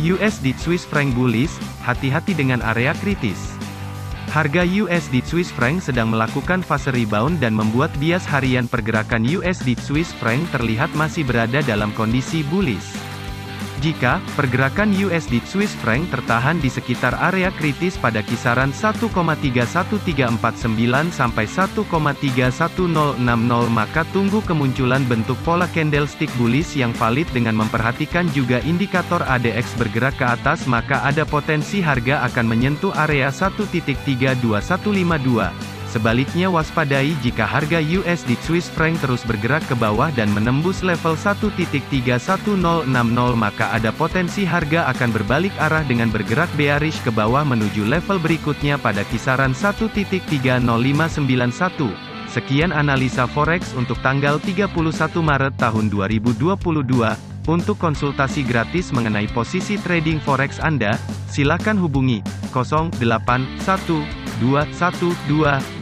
USD Swiss franc bullish, hati-hati dengan area kritis. Harga USD Swiss franc sedang melakukan fase rebound dan membuat bias harian pergerakan USD Swiss franc terlihat masih berada dalam kondisi bullish. Jika pergerakan USD Swiss franc tertahan di sekitar area kritis pada kisaran 1,31349 sampai 1,31060 maka tunggu kemunculan bentuk pola candlestick bullish yang valid dengan memperhatikan juga indikator ADX bergerak ke atas maka ada potensi harga akan menyentuh area 1.32152. Sebaliknya waspadai jika harga USD Swiss franc terus bergerak ke bawah dan menembus level 1.31060 maka ada potensi harga akan berbalik arah dengan bergerak bearish ke bawah menuju level berikutnya pada kisaran 1.30591. Sekian analisa forex untuk tanggal 31 Maret tahun 2022. Untuk konsultasi gratis mengenai posisi trading forex Anda, silakan hubungi 081212